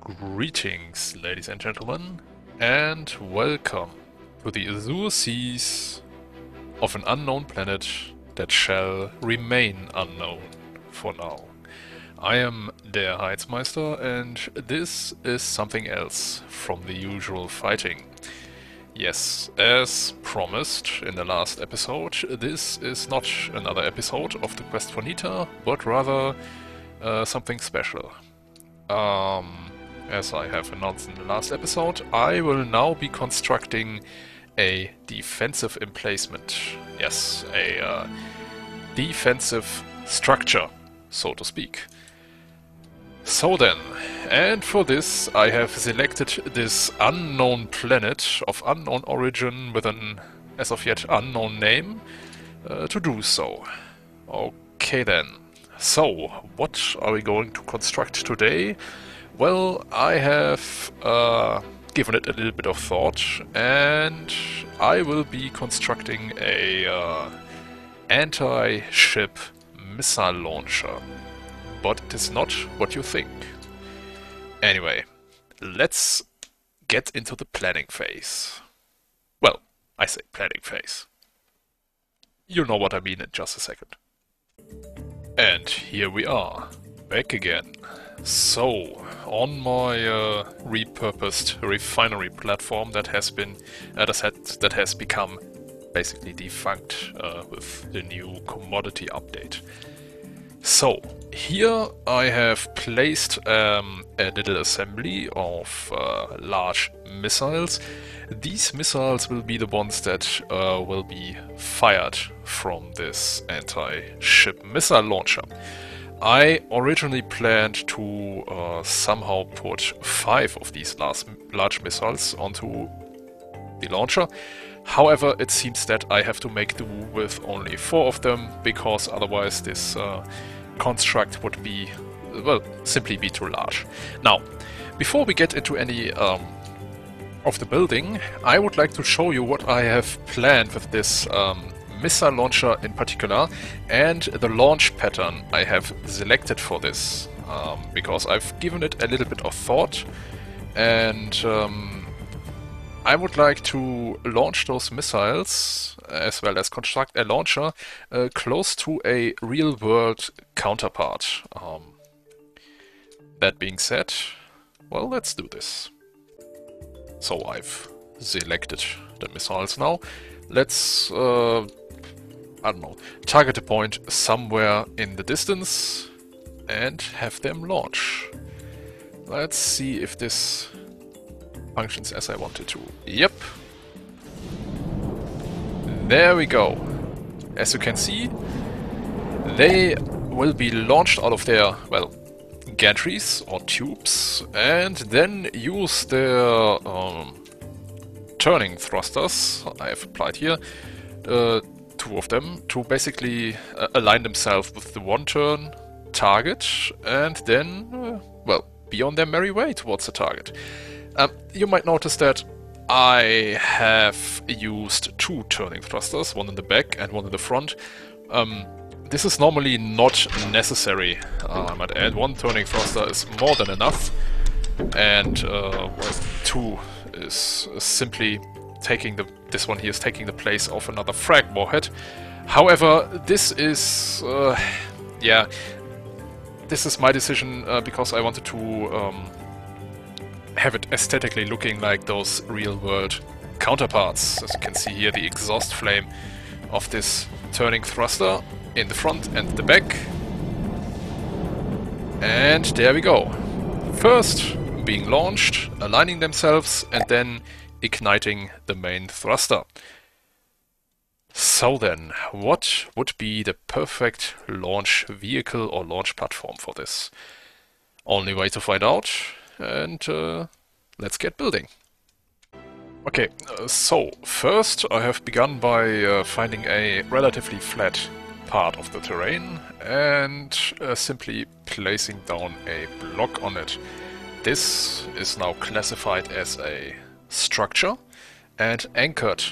Greetings, ladies and gentlemen, and welcome to the azure seas of an unknown planet that shall remain unknown for now. I am Der Heizmeister, and this is something else from the usual fighting. Yes, as promised in the last episode, this is not another episode of the Quest for Nita, but rather uh, something special. Um, as I have announced in the last episode, I will now be constructing a defensive emplacement. Yes, a uh, defensive structure, so to speak. So then, and for this I have selected this unknown planet of unknown origin with an as of yet unknown name uh, to do so. Okay then. So, what are we going to construct today? Well, I have uh, given it a little bit of thought, and I will be constructing a uh, anti-ship missile launcher. But it is not what you think. Anyway, let's get into the planning phase. Well, I say planning phase. You'll know what I mean in just a second. And here we are, back again. So, on my uh, repurposed refinery platform that has been, uh, that has become basically defunct uh, with the new commodity update. So, here I have placed um, a little assembly of uh, large missiles. These missiles will be the ones that uh, will be fired from this anti-ship missile launcher. I originally planned to uh, somehow put five of these large, missiles onto the launcher. However, it seems that I have to make do with only four of them, because otherwise this uh, construct would be, well, simply be too large. Now, before we get into any um, of the building, I would like to show you what I have planned with this um, missile launcher in particular and the launch pattern I have selected for this um, because I've given it a little bit of thought and um, I would like to launch those missiles as well as construct a launcher uh, close to a real-world counterpart. Um, that being said, well, let's do this. So I've selected the missiles now. Let's uh, I don't know, target a point somewhere in the distance and have them launch. Let's see if this functions as I wanted to. Yep. There we go. As you can see, they will be launched out of their, well, gantries or tubes and then use their um, turning thrusters I have applied here uh, two of them to basically uh, align themselves with the one turn target and then, uh, well, be on their merry way towards the target. Um, you might notice that I have used two turning thrusters, one in the back and one in the front. Um, this is normally not necessary, uh, I might add. One turning thruster is more than enough, and uh, two is simply taking the this one here is taking the place of another frag warhead. However, this is uh, yeah, this is my decision uh, because I wanted to um, have it aesthetically looking like those real-world counterparts. As you can see here, the exhaust flame of this turning thruster in the front and the back. And there we go. First being launched, aligning themselves, and then igniting the main thruster. So then, what would be the perfect launch vehicle or launch platform for this? Only way to find out, and uh, let's get building. Okay, uh, so first I have begun by uh, finding a relatively flat part of the terrain and uh, simply placing down a block on it. This is now classified as a structure and anchored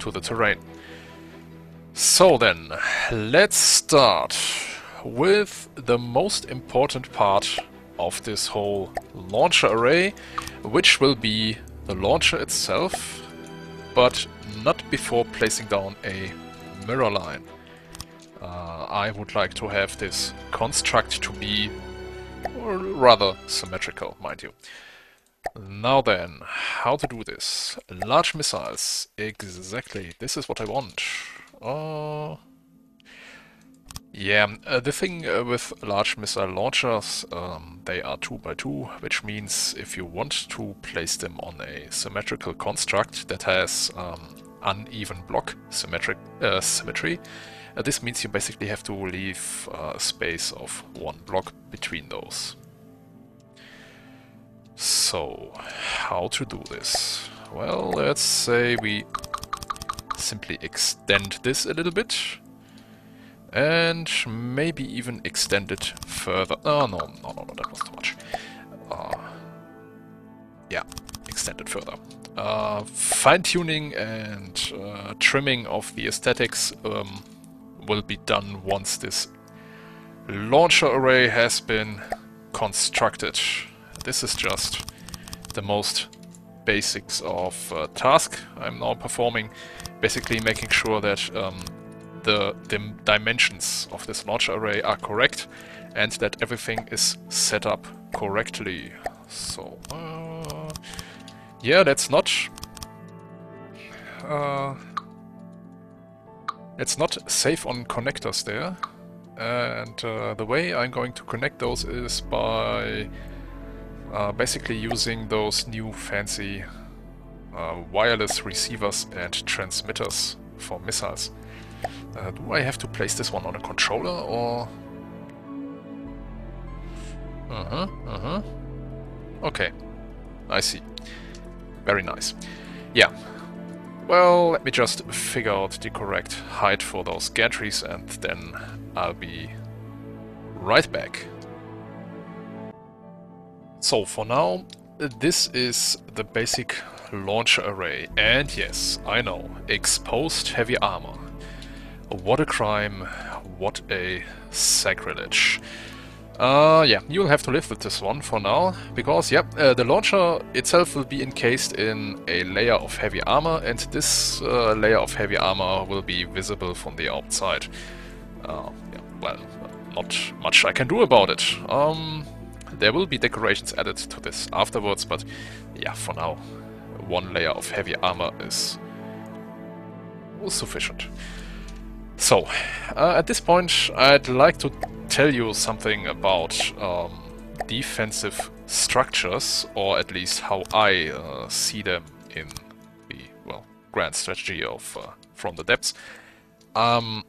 to the terrain. So then, let's start with the most important part of this whole launcher array, which will be the launcher itself, but not before placing down a mirror line. Uh, I would like to have this construct to be rather symmetrical, mind you. Now then, how to do this? Large missiles. Exactly, this is what I want. Uh, yeah, uh, the thing uh, with large missile launchers, um, they are 2 by 2 which means if you want to place them on a symmetrical construct that has um, uneven block symmetric uh, symmetry, uh, this means you basically have to leave uh, a space of one block between those. So, how to do this? Well, let's say we simply extend this a little bit. And maybe even extend it further. Oh, no, no, no, no, that was too much. Uh, yeah, extend it further. Uh, Fine-tuning and uh, trimming of the aesthetics um, will be done once this launcher array has been constructed. This is just the most basics of uh, task I'm now performing, basically making sure that um, the, the dimensions of this launcher array are correct and that everything is set up correctly. So, uh, yeah, that's not... Uh, it's not safe on connectors there. And uh, the way I'm going to connect those is by uh, basically using those new fancy uh, wireless receivers and transmitters for missiles. Uh, do I have to place this one on a controller or... Uh-huh, uh-huh. Okay, I see. Very nice. Yeah. Well, let me just figure out the correct height for those gantries and then I'll be right back. So for now, this is the basic launcher array. And yes, I know, exposed heavy armor. What a crime, what a sacrilege. Uh, yeah, you'll have to live with this one for now, because, yeah, uh, the launcher itself will be encased in a layer of heavy armor, and this uh, layer of heavy armor will be visible from the outside. Uh, yeah, well, not much I can do about it. Um, there will be decorations added to this afterwards, but yeah, for now, one layer of heavy armor is sufficient. So, uh, at this point, I'd like to tell you something about um, defensive structures, or at least how I uh, see them in the, well, grand strategy of uh, From the Depths. Um,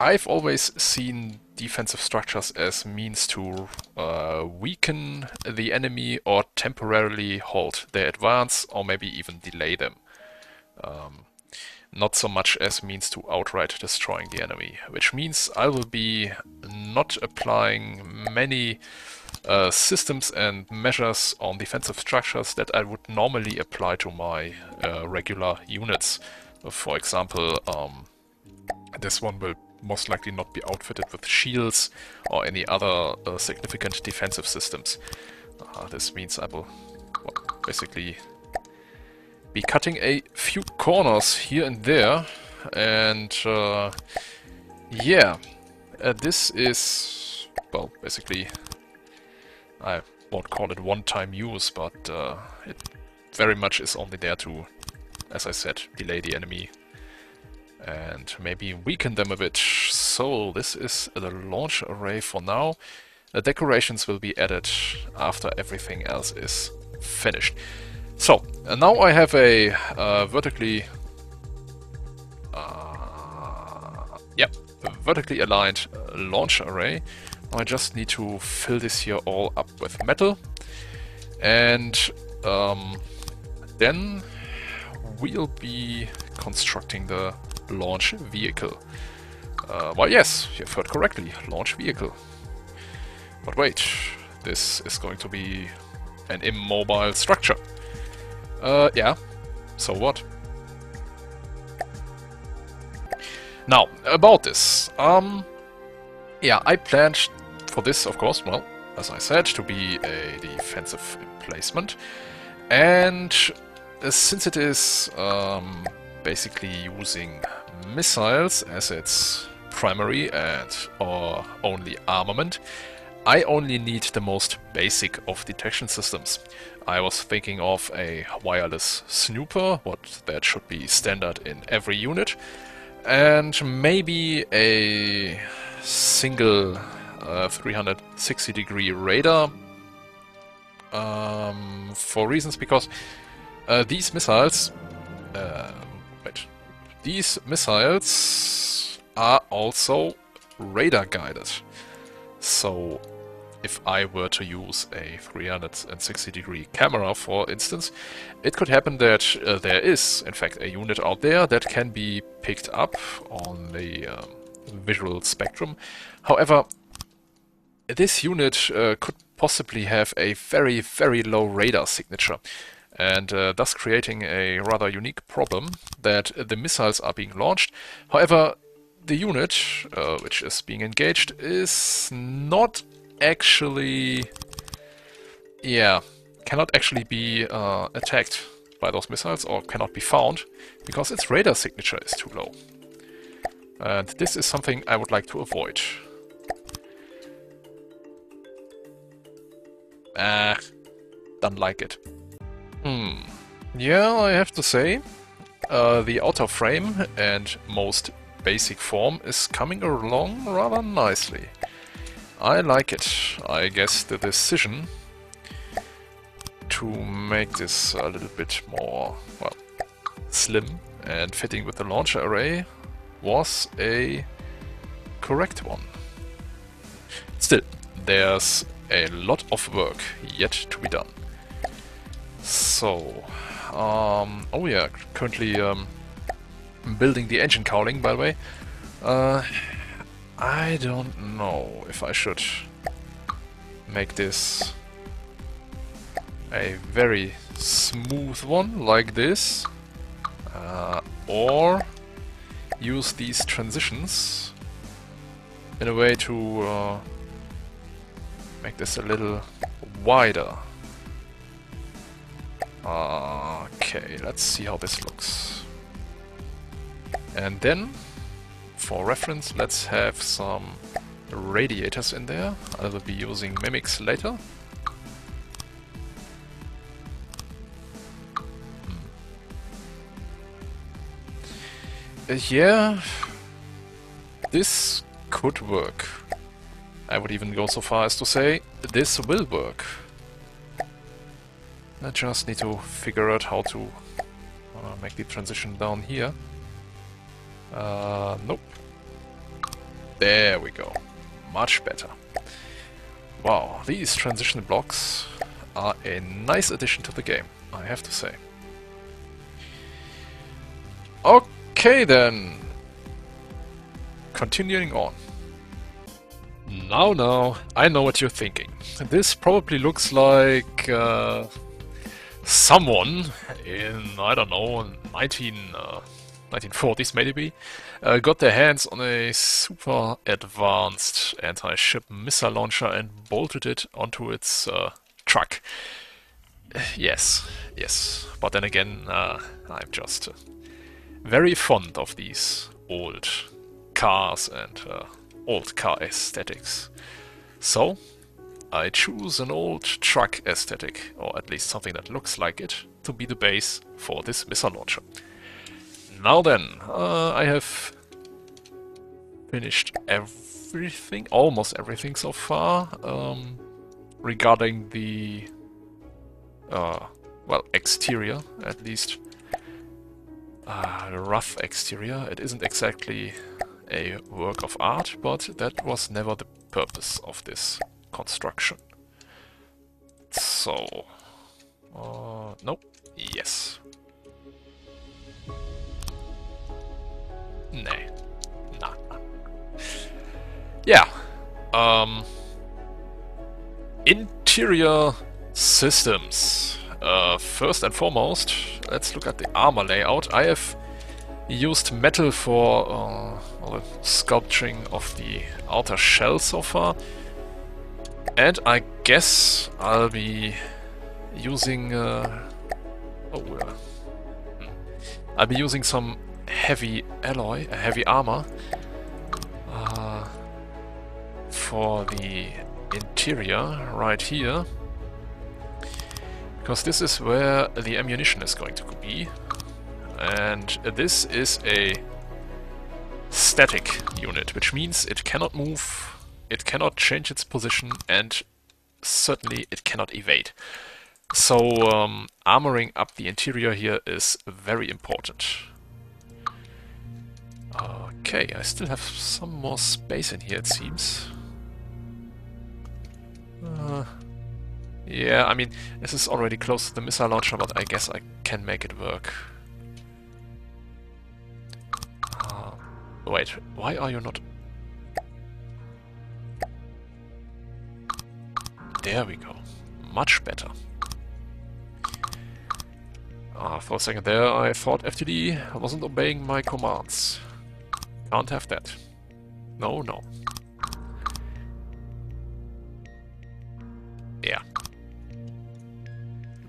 I've always seen defensive structures as means to uh, weaken the enemy or temporarily halt their advance or maybe even delay them. Um, not so much as means to outright destroying the enemy, which means I will be not applying many uh, systems and measures on defensive structures that I would normally apply to my uh, regular units. For example, um, this one will most likely not be outfitted with shields or any other uh, significant defensive systems. Uh, this means I will well, basically be cutting a few corners here and there and uh, yeah uh, this is well basically I won't call it one-time use but uh, it very much is only there to as I said delay the enemy and maybe weaken them a bit. So this is the launch array for now. The decorations will be added after everything else is finished. So, now I have a uh, vertically... Uh, yep, vertically aligned launch array. I just need to fill this here all up with metal. And um, then we'll be constructing the launch vehicle. Uh, well, yes, you've heard correctly, launch vehicle. But wait, this is going to be an immobile structure. Uh, yeah, so what? Now, about this. Um, yeah, I planned for this, of course, well, as I said, to be a defensive emplacement. And uh, since it is um, basically using missiles as its primary and or only armament, I only need the most basic of detection systems. I was thinking of a wireless snooper, what that should be standard in every unit, and maybe a single uh, 360 degree radar um, for reasons because uh, these missiles uh, these missiles are also radar guided so if I were to use a 360 degree camera, for instance, it could happen that uh, there is, in fact, a unit out there that can be picked up on the um, visual spectrum. However, this unit uh, could possibly have a very, very low radar signature and uh, thus creating a rather unique problem that the missiles are being launched. However, the unit, uh, which is being engaged, is not actually... Yeah, cannot actually be uh, attacked by those missiles or cannot be found because its radar signature is too low. And this is something I would like to avoid. Ah, don't like it. Hmm. Yeah, I have to say, uh, the outer frame and most basic form is coming along rather nicely. I like it. I guess the decision to make this a little bit more, well, slim and fitting with the launcher array was a correct one. Still, there's a lot of work yet to be done. So, um, oh yeah, currently um, building the engine cowling, by the way. Uh, I don't know if I should make this a very smooth one like this uh, or use these transitions in a way to uh, make this a little wider. Okay, let's see how this looks. And then for reference, let's have some radiators in there. I will be using mimics later. Hmm. Uh, yeah, this could work. I would even go so far as to say this will work. I just need to figure out how to uh, make the transition down here. Uh, nope. There we go. Much better. Wow, these transition blocks are a nice addition to the game, I have to say. Okay then. Continuing on. Now, now, I know what you're thinking. This probably looks like uh, someone in, I don't know, 19... Uh, 1940s maybe, uh, got their hands on a super advanced anti-ship missile launcher and bolted it onto its uh, truck. Yes, yes, but then again, uh, I'm just uh, very fond of these old cars and uh, old car aesthetics. So, I choose an old truck aesthetic, or at least something that looks like it, to be the base for this missile launcher. Now then, uh, I have finished everything, almost everything so far, um, regarding the, uh, well, exterior, at least. Uh, rough exterior. It isn't exactly a work of art, but that was never the purpose of this construction. So... Uh, nope. Yes. Nee. Nah. Yeah. Um. Interior systems. Uh, first and foremost, let's look at the armor layout. I have used metal for uh, sculpturing of the outer shell so far. And I guess I'll be using... Uh, oh, uh, hmm. I'll be using some heavy alloy, uh, heavy armor uh, for the interior right here. Because this is where the ammunition is going to be. And this is a static unit, which means it cannot move, it cannot change its position, and certainly it cannot evade. So um, armoring up the interior here is very important. Okay, I still have some more space in here, it seems. Uh, yeah, I mean, this is already close to the missile launcher, but I guess I can make it work. Uh, wait, why are you not... There we go. Much better. Ah, for a second there I thought FTD wasn't obeying my commands. Can't have that. No, no. Yeah.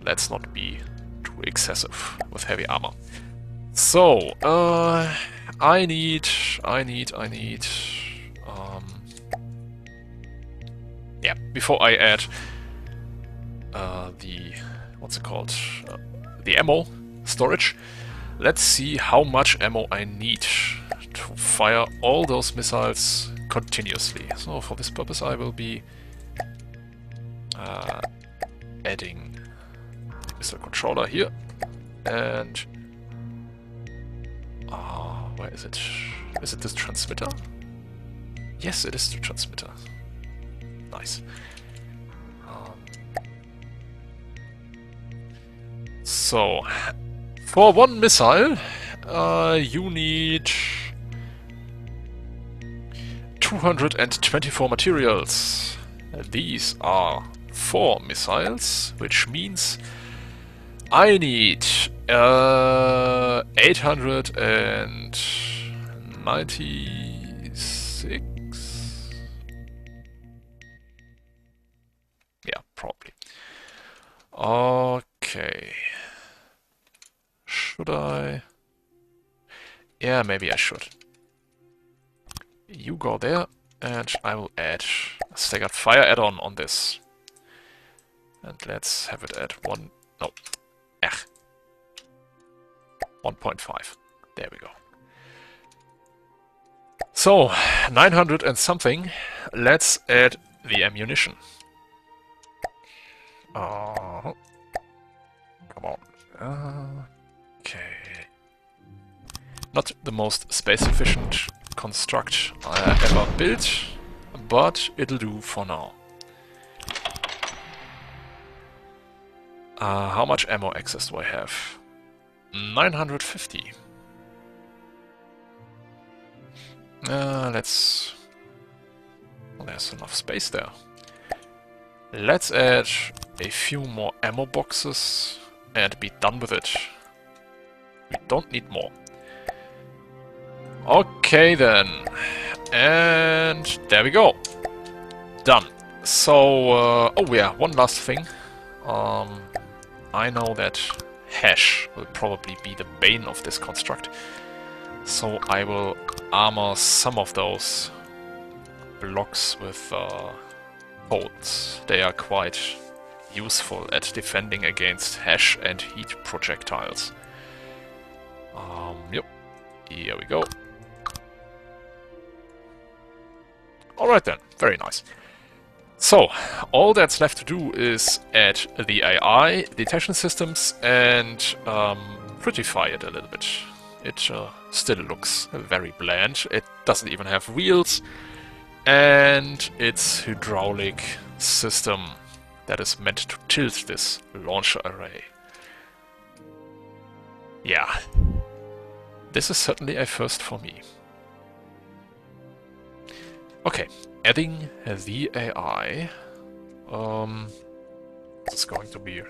Let's not be too excessive with heavy armor. So, uh, I need, I need, I need, um, yeah, before I add uh, the, what's it called, uh, the ammo storage. Let's see how much ammo I need to fire all those missiles continuously. So for this purpose I will be uh, adding missile controller here and uh, where is it? Is it this transmitter? Yes, it is the transmitter. Nice. So, for one missile, uh, you need 224 materials. These are four missiles, which means I need uh, 896. Okay. Should I? Yeah, maybe I should. You go there, and I will add a staggered fire add-on on this. And let's have it at 1... no. Eh. 1.5. There we go. So, 900 and something. Let's add the ammunition. Uh, come on. Uh, Okay. Not the most space-efficient construct I ever built, but it'll do for now. Uh, how much ammo access do I have? 950. Uh, let's... Well, there's enough space there. Let's add a few more ammo boxes and be done with it. We don't need more. Okay then. And there we go. Done. So, uh, oh yeah, one last thing. Um, I know that HESH will probably be the bane of this construct. So I will armor some of those blocks with uh, bolts. They are quite useful at defending against HESH and heat projectiles. Um, yep. Here we go. Alright then, very nice. So, all that's left to do is add the AI, detection systems, and um, prettify it a little bit. It uh, still looks very bland. It doesn't even have wheels, and its hydraulic system that is meant to tilt this launcher array. Yeah, this is certainly a first for me. Okay, adding the AI. Um, this is going to be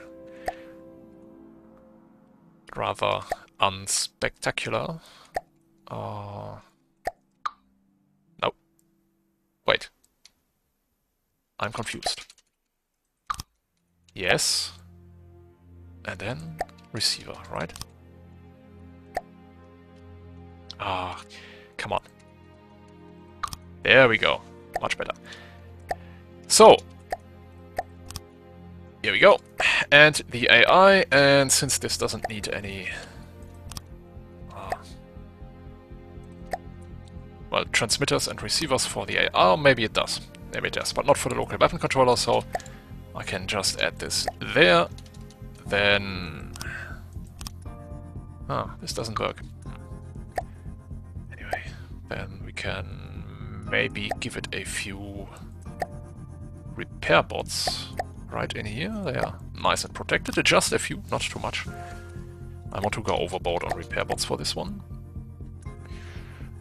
rather unspectacular. Uh, no. Wait. I'm confused. Yes. And then receiver, right? Ah, come on. There we go. Much better. So, here we go. And the AI, and since this doesn't need any... Uh, well, transmitters and receivers for the AR, maybe it does. Maybe it does, but not for the local weapon controller, so I can just add this there. Then... Ah, this doesn't work. Anyway, then we can maybe give it a few repair bots right in here. They are nice and protected. Just a few, not too much. I want to go overboard on repair bots for this one.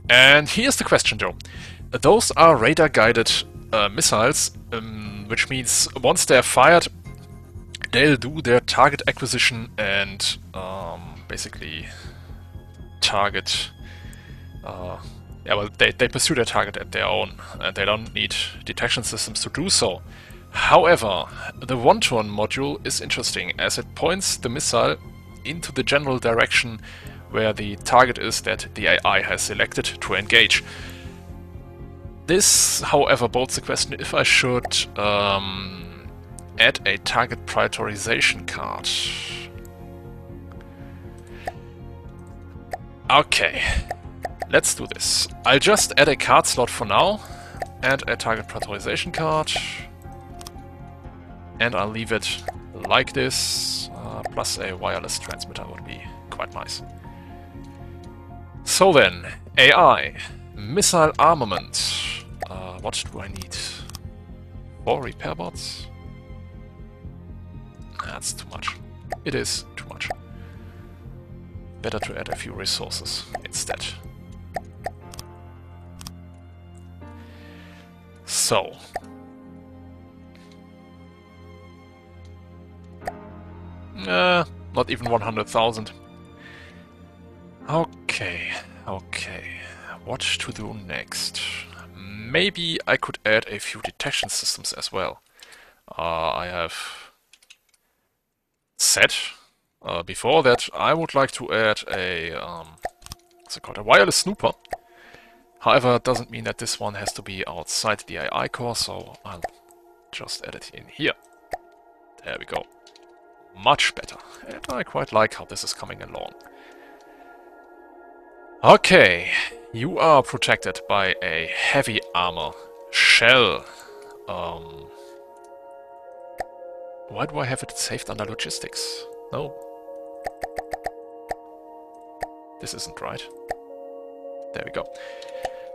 And here's the question, Joe. Those are radar-guided uh, missiles, um, which means once they're fired, they'll do their target acquisition and um, basically target... Uh, yeah, well, they, they pursue their target at their own, and they don't need detection systems to do so. However, the One Turn module is interesting as it points the missile into the general direction where the target is that the AI has selected to engage. This, however, bolts the question if I should um, add a target prioritization card. Okay, let's do this. I'll just add a card slot for now and a target prioritization card and I'll leave it like this, uh, plus a wireless transmitter would be quite nice. So then, AI, missile armament. Uh, what do I need? Four repair bots? That's too much. It is too much. Better to add a few resources instead. So, Uh, not even 100,000. Okay, okay. What to do next? Maybe I could add a few detection systems as well. Uh, I have said uh, before that I would like to add a, um, what's it called, a wireless snooper. However, it doesn't mean that this one has to be outside the AI core, so I'll just add it in here. There we go much better. And I quite like how this is coming along. Okay, you are protected by a heavy armor shell. Um, why do I have it saved under logistics? No. This isn't right. There we go.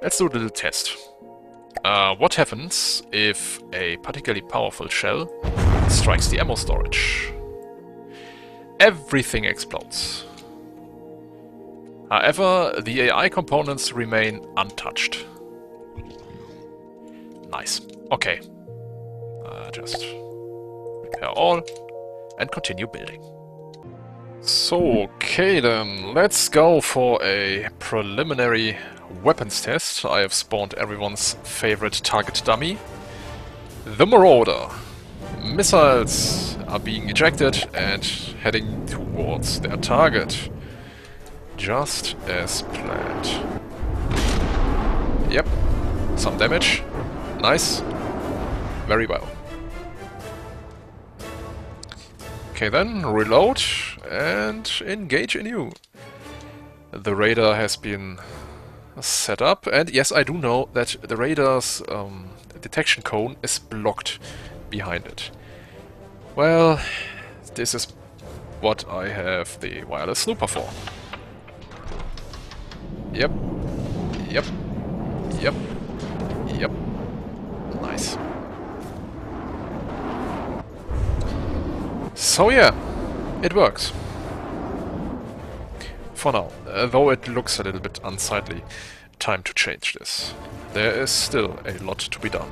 Let's do a little test. Uh, what happens if a particularly powerful shell strikes the ammo storage? everything explodes. However, the AI components remain untouched. Nice. Okay. Uh, just repair all and continue building. So, okay then, let's go for a preliminary weapons test. I have spawned everyone's favorite target dummy, the Marauder. Missiles are being ejected and heading towards their target. Just as planned. Yep, some damage. Nice. Very well. Okay then, reload and engage anew. The radar has been set up, and yes, I do know that the radar's um, detection cone is blocked behind it. Well, this is what I have the wireless snooper for. Yep. Yep. Yep. Yep. Nice. So yeah, it works. For now, uh, though it looks a little bit unsightly. Time to change this. There is still a lot to be done.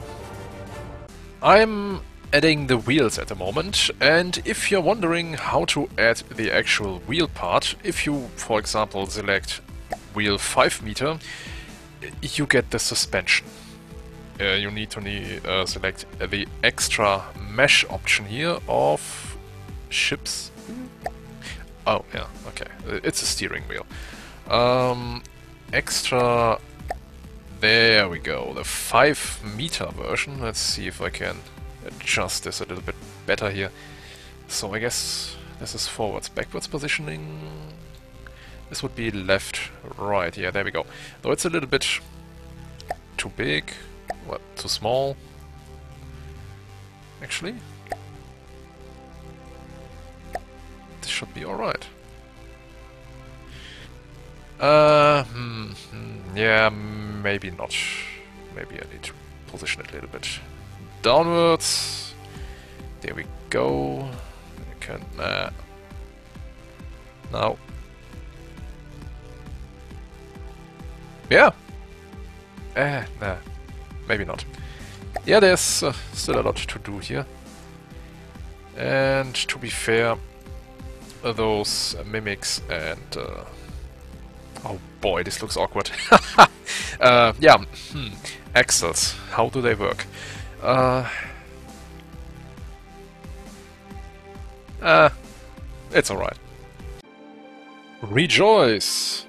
I'm adding the wheels at the moment and if you're wondering how to add the actual wheel part, if you for example select wheel 5 meter, you get the suspension. uh, you need to need, uh, select the extra mesh option here of ships. Oh, yeah, okay. It's a steering wheel. Um, extra... There we go, the 5 meter version. Let's see if I can adjust this a little bit better here. So I guess this is forwards, backwards positioning. This would be left, right. Yeah, there we go. Though it's a little bit too big, what, too small. Actually, this should be alright. Uh, hmm, hmm, yeah, maybe not. Maybe I need to position it a little bit downwards. There we go. I can, uh, now. Yeah. Eh, nah. Maybe not. Yeah, there's uh, still a lot to do here. And to be fair, uh, those mimics and uh, Oh boy, this looks awkward. uh, yeah, hmm. axles. How do they work? Uh, uh, it's alright. Rejoice!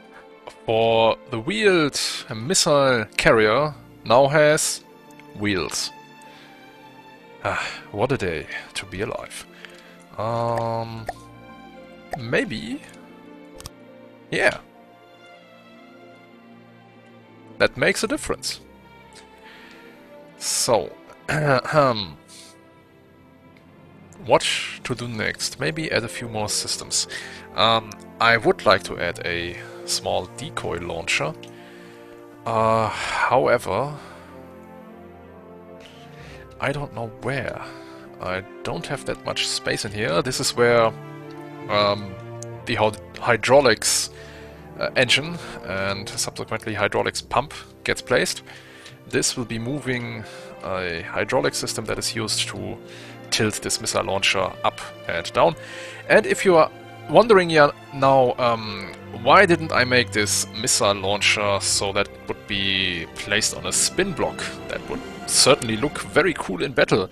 For the wheeled missile carrier now has wheels. Ah, what a day to be alive. Um, maybe. Yeah, that makes a difference. So, um, what to do next? Maybe add a few more systems. Um, I would like to add a small decoy launcher. Uh, however, I don't know where. I don't have that much space in here. This is where um, the hydraulics uh, engine and subsequently hydraulics pump gets placed. This will be moving a hydraulic system that is used to tilt this missile launcher up and down. And if you are wondering now, um, why didn't I make this missile launcher so that it would be placed on a spin block? That would certainly look very cool in battle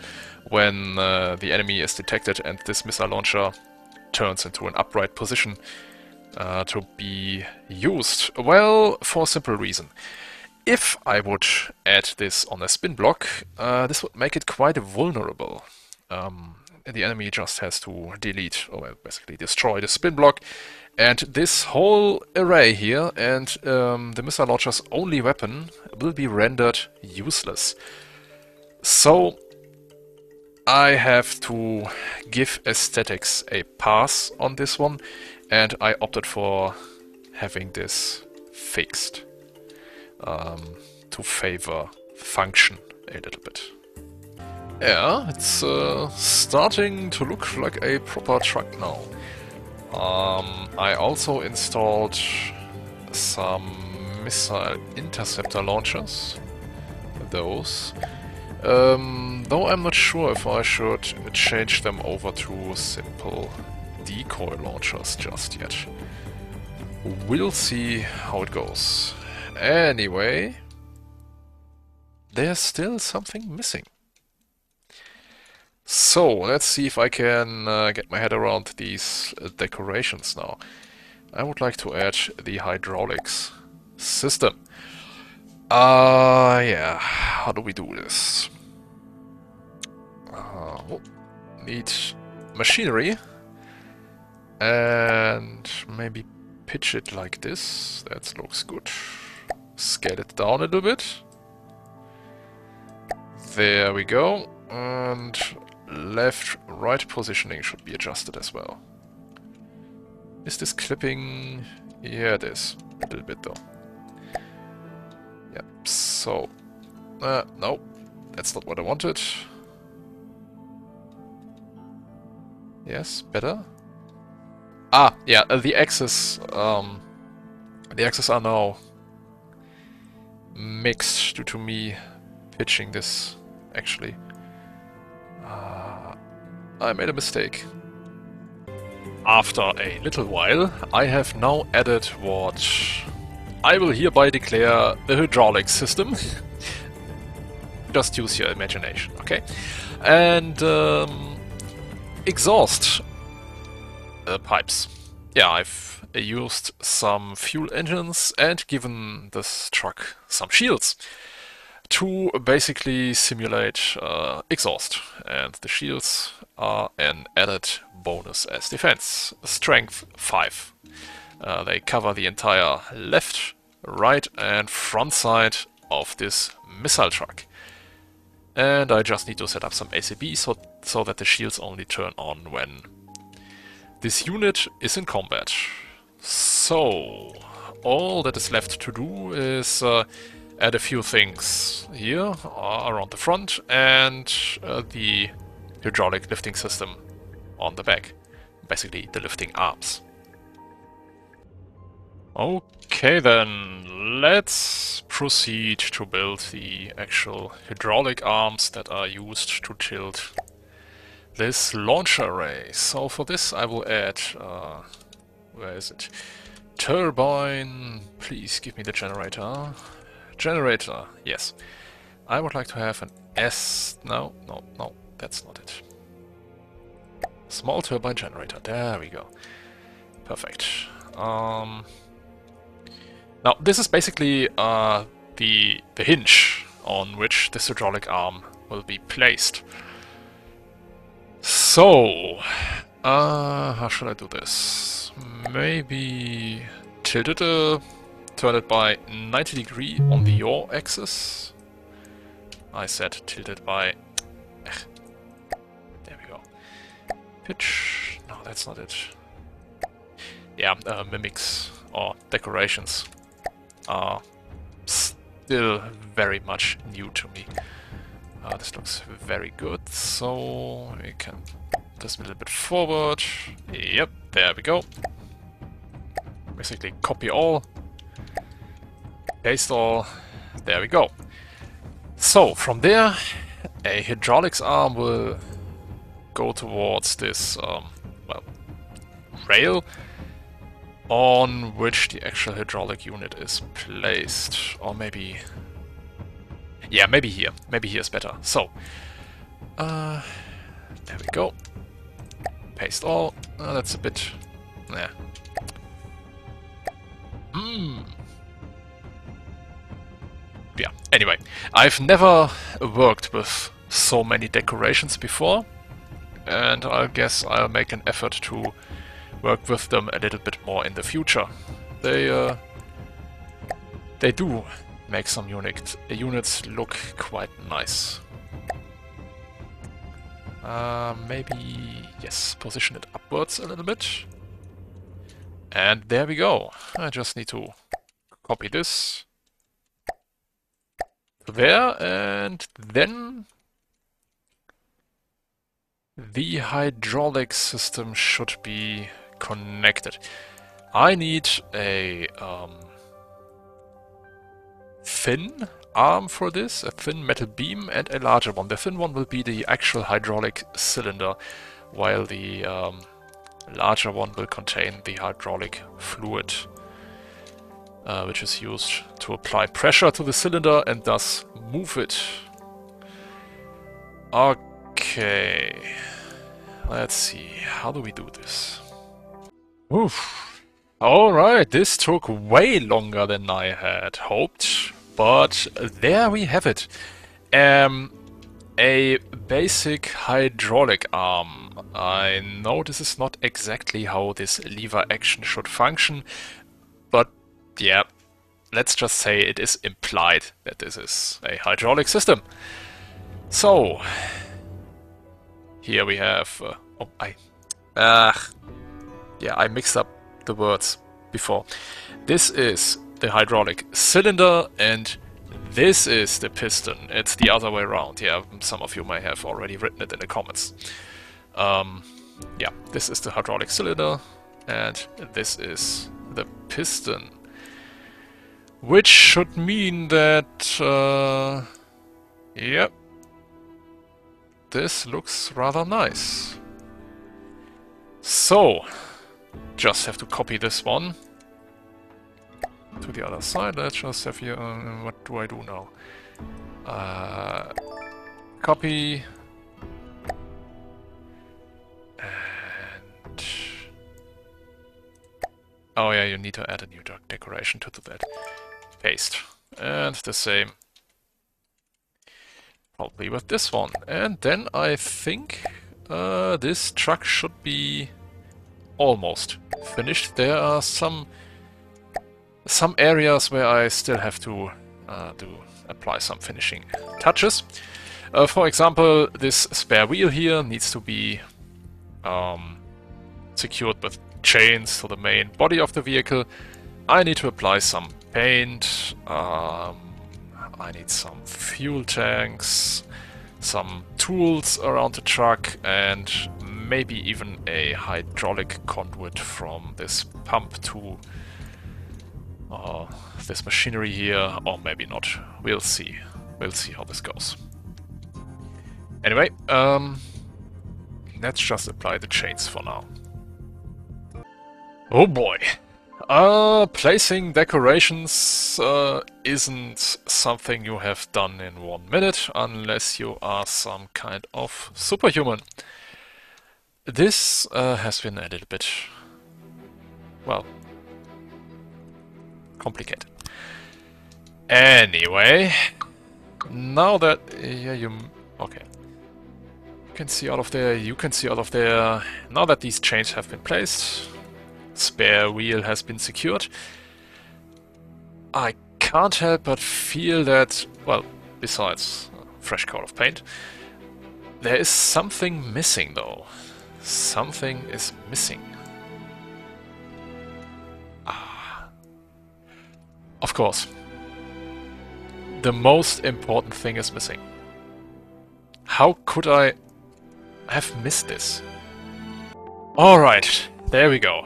when uh, the enemy is detected and this missile launcher turns into an upright position uh, to be used? Well, for a simple reason. If I would add this on a spin block, uh, this would make it quite vulnerable. Um, the enemy just has to delete, or well, basically destroy the spin block, and this whole array here and um, the missile launcher's only weapon will be rendered useless. So I have to give aesthetics a pass on this one and I opted for having this fixed um, to favor function a little bit. Yeah, it's uh, starting to look like a proper truck now. Um, I also installed some missile interceptor launchers. Those. Um, though I'm not sure if I should change them over to simple decoy launchers just yet. We'll see how it goes. Anyway, there's still something missing. So, let's see if I can uh, get my head around these uh, decorations now. I would like to add the hydraulics system. Uh, yeah, how do we do this? Uh, oh, need machinery and maybe pitch it like this. That looks good. Scale it down a little bit. There we go. And left, right positioning should be adjusted as well. Is this clipping? Yeah, it is. A little bit though. Yep, so... Uh, no, that's not what I wanted. Yes, better? Ah, yeah, uh, the axes, um, the axes are now mixed due to me pitching this, actually. Uh, I made a mistake. After a little while, I have now added what I will hereby declare the hydraulic system. just use your imagination, okay? And um, exhaust uh, pipes. Yeah, I've used some fuel engines and given this truck some shields to basically simulate uh, exhaust. And the shields are an added bonus as defense. Strength 5. Uh, they cover the entire left, right and front side of this missile truck. And I just need to set up some ACB so, so that the shields only turn on when this unit is in combat. So, all that is left to do is uh, add a few things here uh, around the front and uh, the hydraulic lifting system on the back. Basically, the lifting arms. Okay then, let's proceed to build the actual hydraulic arms that are used to tilt this launch array. So for this I will add, uh, where is it? Turbine, please give me the generator. Generator, yes. I would like to have an S, no, no, no, that's not it. Small turbine generator, there we go. Perfect. Um, now, this is basically uh, the, the hinge on which this hydraulic arm will be placed. So, uh, how should I do this? Maybe tilt it, uh, turn it by 90 degree on the yaw axis. I said tilt it by... Pitch... No, that's not it. Yeah, uh, mimics or decorations are still very much new to me. Uh, this looks very good, so we can just a little bit forward. Yep, there we go. Basically copy all, paste all, there we go. So, from there, a hydraulics arm will go towards this, um, well, rail, on which the actual hydraulic unit is placed. Or maybe... Yeah, maybe here. Maybe here is better. So, uh, there we go. Paste all. Uh, that's a bit... Yeah. Hmm. Yeah, anyway. I've never worked with so many decorations before. And I guess I'll make an effort to work with them a little bit more in the future. They uh, they do make some unit units look quite nice. Uh, maybe, yes, position it upwards a little bit. And there we go. I just need to copy this there, and then the hydraulic system should be connected. I need a um, thin arm for this, a thin metal beam and a larger one. The thin one will be the actual hydraulic cylinder, while the um, larger one will contain the hydraulic fluid, uh, which is used to apply pressure to the cylinder and thus move it. Okay, let's see, how do we do this? Oof. Alright, this took way longer than I had hoped, but there we have it. Um, a basic hydraulic arm. I know this is not exactly how this lever action should function, but yeah, let's just say it is implied that this is a hydraulic system. So, here we have... Uh, oh, I... Ah, yeah, I mixed up the words before. This is the hydraulic cylinder and this is the piston. It's the other way around. Yeah, some of you may have already written it in the comments. Um, yeah, this is the hydraulic cylinder and this is the piston. Which should mean that... Uh, yep. This looks rather nice. So, just have to copy this one to the other side. Let's just have here, uh, what do I do now? Uh, copy. And... Oh yeah, you need to add a new decoration to that. Paste. And the same. Probably with this one. And then I think uh, this truck should be almost finished. There are some some areas where I still have to uh, do apply some finishing touches. Uh, for example, this spare wheel here needs to be um, secured with chains to the main body of the vehicle. I need to apply some paint, um, I need some fuel tanks, some tools around the truck, and maybe even a hydraulic conduit from this pump to uh, this machinery here, or maybe not. We'll see. We'll see how this goes. Anyway, um, let's just apply the chains for now. Oh boy! Uh, placing decorations uh, isn't something you have done in one minute, unless you are some kind of superhuman. This uh, has been a little bit, well, complicated. Anyway, now that, yeah, you, okay. You can see all of there, you can see all of there. Now that these chains have been placed, spare wheel has been secured, I can't help but feel that, well, besides fresh coat of paint, there is something missing though. Something is missing. Ah. Of course. The most important thing is missing. How could I have missed this? Alright, there we go.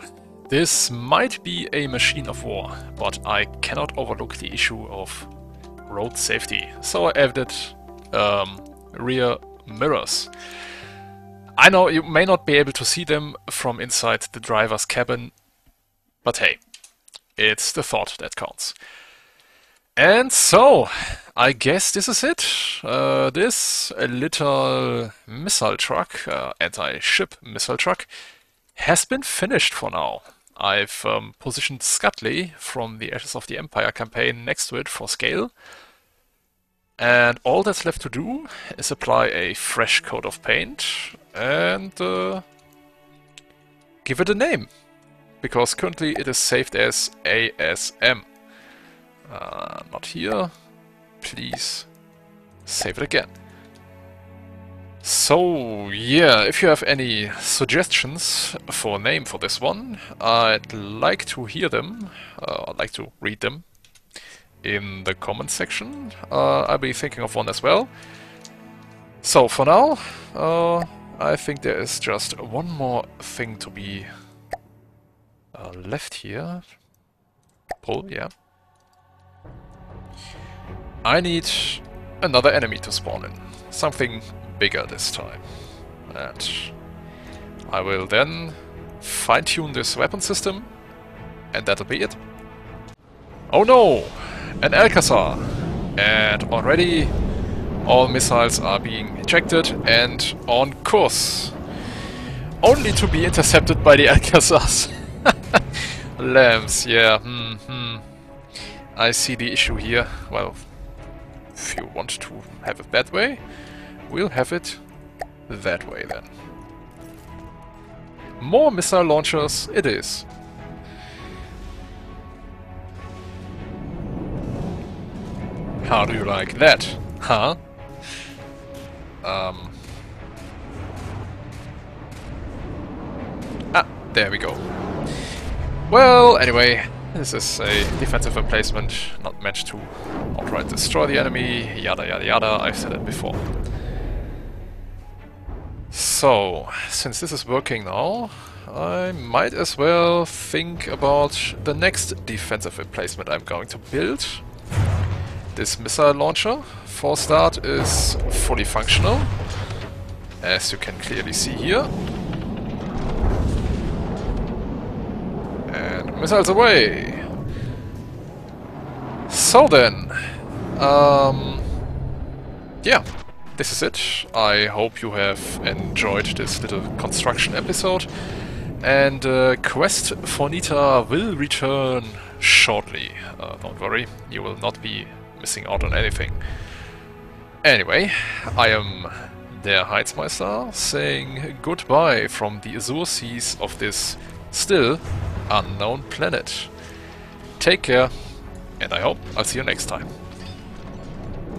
This might be a machine of war, but I cannot overlook the issue of road safety. So I added um, rear mirrors. I know you may not be able to see them from inside the driver's cabin, but hey, it's the thought that counts. And so, I guess this is it. Uh, this little missile truck, uh, anti-ship missile truck, has been finished for now. I've um, positioned Scuttley from the Ashes of the Empire campaign next to it for scale. And all that's left to do is apply a fresh coat of paint and uh, give it a name because currently it is saved as ASM. Uh, not here. Please save it again. So, yeah, if you have any suggestions for a name for this one, I'd like to hear them, uh, I'd like to read them in the comment section. Uh, I'll be thinking of one as well. So, for now, uh, I think there is just one more thing to be uh, left here. Pull, yeah. I need another enemy to spawn in. Something bigger this time. And I will then fine-tune this weapon system, and that'll be it. Oh no! An Alcazar! And already all missiles are being ejected and on course. Only to be intercepted by the Alcazars. LAMS, yeah, hmm, hmm. I see the issue here. Well, if you want to have it that way, we'll have it that way then. More missile launchers it is. How do you like that, huh? Um. Ah, there we go. Well, anyway, this is a defensive emplacement, not meant to outright destroy the enemy, yada yada yada, I've said it before. So, since this is working now, I might as well think about the next defensive emplacement I'm going to build. This missile launcher, for start, is fully functional, as you can clearly see here. And missiles away! So then, um, yeah, this is it. I hope you have enjoyed this little construction episode. And uh, Quest for Nita will return shortly. Uh, don't worry, you will not be missing out on anything. Anyway, I am der Heizmeister saying goodbye from the azure seas of this still unknown planet. Take care, and I hope I'll see you next time.